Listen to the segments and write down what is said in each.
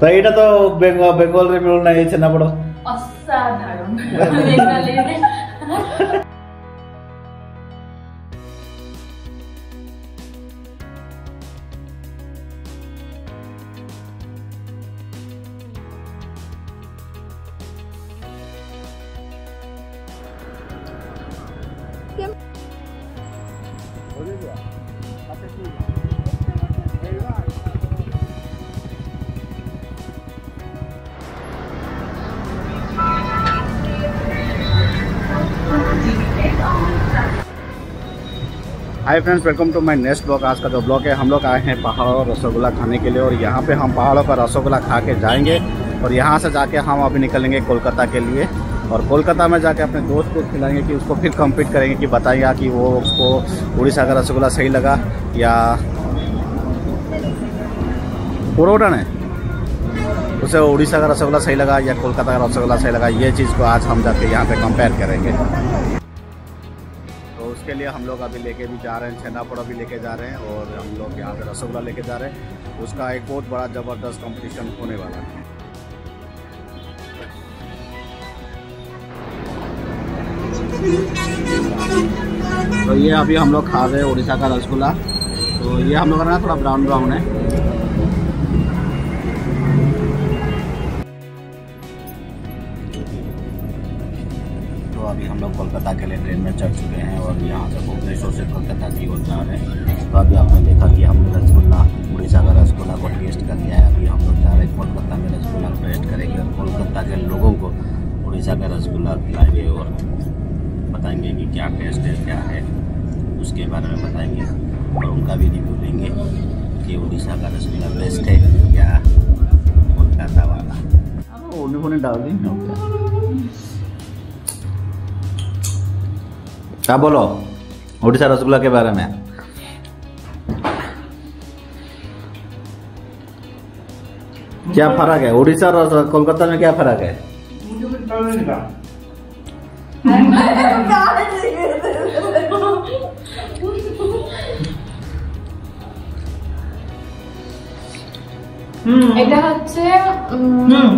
তো এটা তো বেঙ্গল রে মিলুন না এই ছেনাপড় অসাধারণ hi friends welcome to my next blog आज का जो ब्लॉग है, हम लोग आए हैं पहाड़ों रसगुल्ला खाने के लिए और यहाँ पे हम पहाड़ों का रसगुल्ला खा के जाएँगे और यहाँ से जाके हम अभी निकलेंगे कोलकाता के लिए। और कोलकाता में जाके अपने दोस्त को खिलाएँगे कि उसको फिर कम्पीट करेंगे कि बताएगा कि वो उसको उड़ीसा का रसगुल्ला सही लगा या पुरोटा ने उसे उड़ीसा का रसगुल्ला सही लगा या कोलकाता का रसगुल्ला सही लगा, ये चीज़ को आज हम जाके यहाँ पर कंपेयर करेंगे। उसके लिए हम लोग अभी लेके भी जा रहे हैं, छेनापोड़ा भी लेके जा रहे हैं और हम लोग यहाँ पे रसगुल्ला लेके जा रहे हैं। उसका एक बहुत बड़ा ज़बरदस्त कंपटीशन होने वाला है। तो ये अभी हम लोग खा रहे हैं उड़ीसा का रसगुल्ला। तो ये हम लोग का ना थोड़ा ब्राउन ब्राउन है। हम लोग कोलकाता के लिए ट्रेन में चढ़ चुके हैं और यहाँ से भुवनेश्वर से कोलकाता की ओर जा रहे हैं। तो अभी आपने देखा कि हमने रसगुल्ला उड़ीसा का रसगुल्ला को टेस्ट कर लिया है। अभी हम लोग जा रहे हैं कोलकाता में रसगुल्ला को टेस्ट करेंगे और कोलकाता के लोगों को उड़ीसा का रसगुल्ला खिलाएँगे और बताएँगे कि क्या टेस्ट है क्या है। उसके बारे में बताएँगे और उनका भी रिव्यू लेंगे कि उड़ीसा का रसगुल्ला बेस्ट है या कोलकाता वाला। उन्हें उन्हें डाल दी। क्या बोलो उड़ीसा रसगुल्ला के बारे में क्या फर्क है उड़ीसा और कोलकाता में क्या फर्क है मुझे कुछ पता नहीं लगा हम्म এটা হচ্ছে উম, हम्म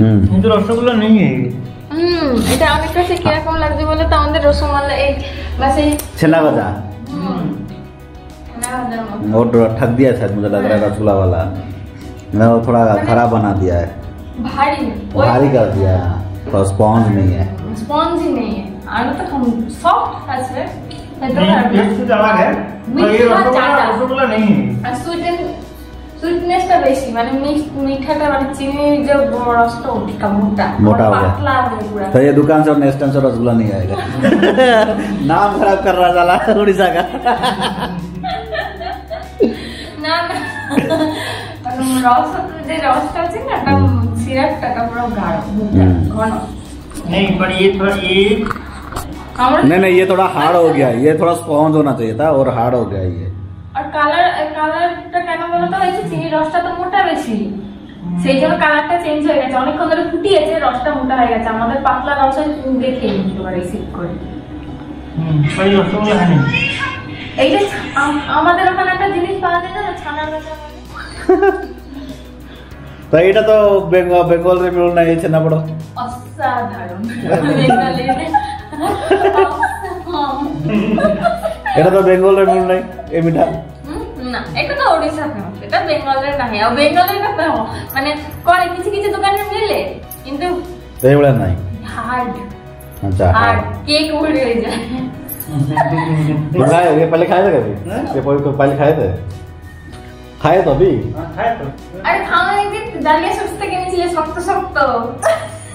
हम्म ये तो रसगुल्ला नहीं है ये হুম এটা আমার কাছে কিরকম লাগছে বলে তো আমাদের রসমালাই এই বাস এই छेना गजा হুম, না, না, না। और ठग दिया शायद मुझे लग रहा है रसगुल्ला वाला मैं वो थोड़ा खराब बना दिया है ভারী भारी कर दिया है थोड़ा स्पॉन्ज नहीं है স্পঞ্জি নেই আর তো সফট আছে হয়তো नहीं খারাপ না। टेस्ट कुछ अलग है और ये मीठा रसगुल्ला ज्यादा। रसगुल्ला नहीं है আর সুইটেন সুইটনেসটা বেশি মানে মিঠ- মিঠাটা মানে চিনির যে রসটা ওটা মোটা মোটা हो गया। পাতলা হয়ে পুরা तो ये दुकान से और नेक्स्ट टाइम से रसगुल्ला नहीं आएगा नाम खराब कर रहा साला उड़ीसा का না না কারণ রস যে রসটা আছে না ওটা সিরাপটা ওটা পুরো গাঢ় মোটা, হুম। ঘন नहीं पर ये थोड़ा ये আমার नहीं नहीं ये थोड़ा हार्ड हो गया ये थोड़ा स्पॉन्ज होना चाहिए था और हार्ड हो गया ये আর কালার মতো হয়েছে চিনির রসটা তো মোটা বেশি। সেই জন্য কালারটা চেঞ্জ হয়ে গেছে। অনেকক্ষণ ধরে ফুটিয়েছে রসটা মোটা হয়ে গেছে। আমাদের পাতলা রসটা দেখে নিতে পারে সিপ করে। এই যে আমাদের ওখানে একটা জিনিস পাওয়া যায় না ছানার রসা তাই এটা তো বেঙ্গল বেঙ্গল রে মিলুন এই ছানা এটা তো বেঙ্গল রে নাই এই মিঠা। না এটা তো ওড়িশা ফেমাস এটা বেঙ্গলের নাহি আর বেঙ্গলের না ফেমাস মানে করে কিছু কিছু দোকানে মিলে কিন্তু এইগুলা নাই হার্ড अच्छा আর हाँ কেক উড়ে যায় ये खाए ये पहले खाए थे कभी हाँ? ये पहले पहले खाए थे खाए तो अभी हाँ, खाया तो আরে খাওয়া এই যে ডালিয়া সস থেকে নিয়েছিলে শক্ত শক্ত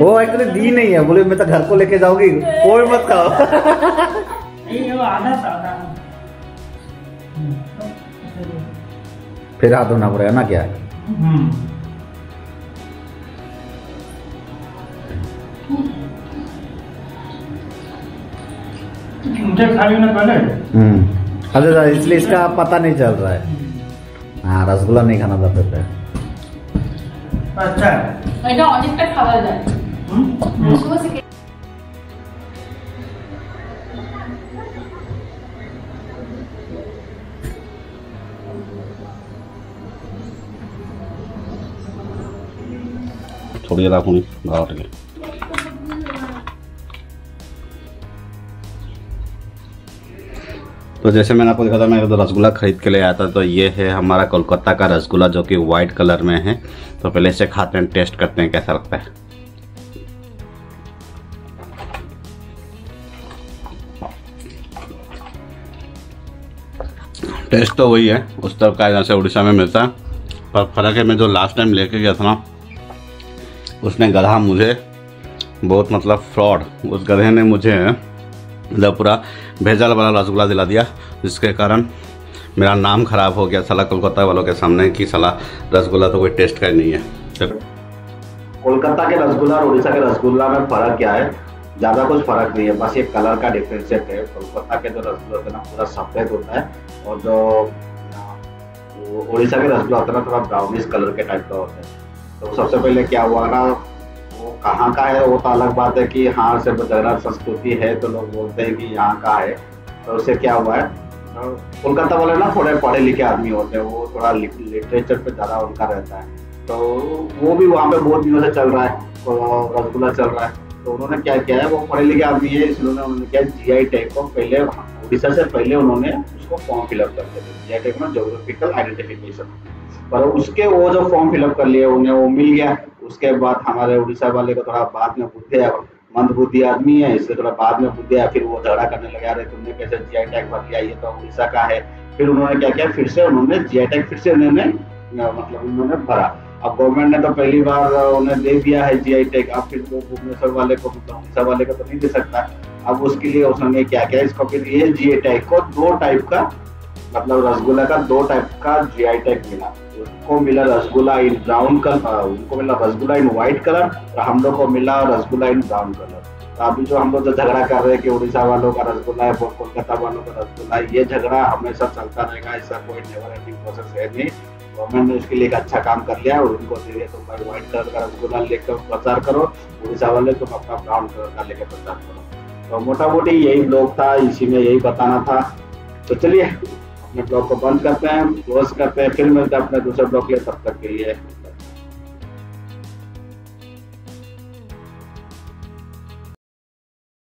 वो एक्चुअली दी नहीं है बोले मैं तो घर को लेके जाऊँगी कोई मत खाओ। फिर हाथ धोना पड़ेगा ना क्या? अच्छा इसलिए इसका पता नहीं चल रहा है। हाँ रसगुल्ला नहीं खाना था पेपर अच्छा। এটা অনেকটা খাওয়া যায় ছড়িয়ে রাখুন দাওয়াটাকে तो जैसे मैंने आपको दिखा था, मैं तो रसगुल्ला खरीद के ले आया था तो ये है हमारा कोलकाता का रसगुल्ला, जो कि वाइट कलर में है। तो पहले इसे खाते हैं टेस्ट करते हैं, कैसा लगता है। टेस्ट तो वही है, उस तरफ़ का जैसे उड़ीसा में मिलता है। पर फ़र्क है, मैं जो लास्ट टाइम लेके गया था ना, उसने गधा मुझे, बहुत मतलब फ्रॉड उस गधे ने मुझे मतलब पूरा भेजल वाला रसगुल्ला दिला दिया, जिसके कारण मेरा नाम खराब हो गया, साला कोलकाता वालों के सामने कि साला रसगुल्ला तो कोई टेस्ट का ही नहीं है। कोलकाता के रसगुल्ला और उड़ीसा के रसगुल्ला में फ़र्क क्या है? ज़्यादा कुछ फ़र्क नहीं है, बस ये कलर का डिफ्रेंशिएट है कोलकाता के जो रसगुल्ला होता है ना पूरा सफ़ेद होता है और जो उड़ीसा के रसगुल्ला होता है ना थोड़ा ब्राउनिश कलर के टाइप का होता है। तो सबसे पहले क्या हुआ ना कहाँ का है, वो तो अलग बात है कि हाँ सिर्फ़ जगन्नाथ संस्कृति है तो लोग बोलते हैं कि यहाँ का है तो उससे क्या हुआ है? तो कोलकाता वाले ना थोड़े पढ़े लिखे आदमी होते हैं, वो थोड़ा लिटरेचर पे ज़्यादा उनका रहता है। तो वो भी वहाँ पे बहुत दिनों से चल रहा है तो रसगुल्ला चल रहा है तो उन्होंने क्या किया है, वो पढ़े लिखे आदमी है इसलिए उन्होंने क्या जी आई टैग को पहले, उड़ीसा से पहले उन्होंने उसको फॉर्म फिलअप कर दिया। जी आई टैग में जोग्राफिकल आइडेंटिफिकेशन पर उसके वो जो फॉर्म फिलअप कर लिए, उन्हें वो मिल गया। उसके बाद हमारे उड़ीसा वाले को थोड़ा बाद में बुद्धि है, मंद बुद्धि आदमी है इसलिए थोड़ा बाद में बुद्धि फिर वो झगड़ा करने लगा, अरे तुमने कैसे जी आई टैग भर लिया, ये तो उड़ीसा का है। फिर उन्होंने क्या किया, फिर से उन्होंने जी आई टैग फिर से उन्होंने मतलब उन्होंने भरा। अब गवर्नमेंट ने तो पहली बार उन्हें दे दिया है जी आई टैग अब फिर वो भुवनेश्वर वाले को मतलब उड़ीसा वाले को तो नहीं दे सकता। अब उसके लिए उसने क्या किया, इसको फिर ये जी आई टैग को दो टाइप का मतलब रसगुल्ला का दो टाइप का जी आई टैग मिला। उनको मिला रसगुल्ला इन ब्राउन कलर उनको मिला रसगुल्ला इन व्हाइट कलर और हम लोग को मिला रसगुल्ला इन ब्राउन कलर तो अभी जो हम लोग जो झगड़ा कर रहे हैं कि उड़ीसा वालों का रसगुल्ला है कोलकाता वालों का रसगुल्ला है, ये झगड़ा हमेशा चलता रहेगा, ऐसा कोई नेवर एंडिंग प्रोसेस है नहीं। गवर्नमेंट ने उसके लिए एक अच्छा काम कर लिया और उनको दे दिया तुम भाई व्हाइट कलर का रसगुल्ला लेकर प्रचार करो, उड़ीसा वाले तुम अपना ब्राउन कलर का लेकर प्रचार करो। तो मोटा मोटी यही ब्लॉग था, इसी में यही बताना था। तो चलिए अपने ब्लॉक को बंद करते हैं क्लोज करते हैं, फिर मिलते हैं अपने दूसरे ब्लॉक के लिए, तब तक के लिए।